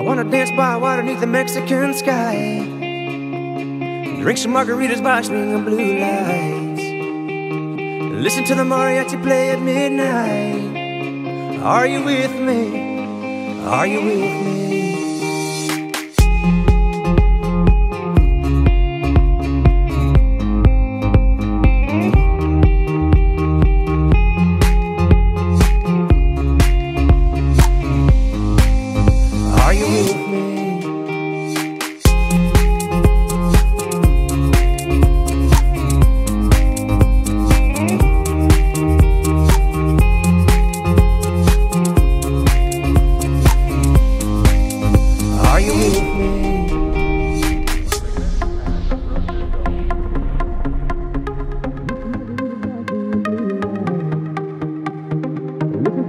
wanna dance by water beneath the Mexican sky. Drink some margaritas by swinging blue lights. Listen to the mariachi play at midnight. Are you with me? Are you with me?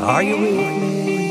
Are you with me?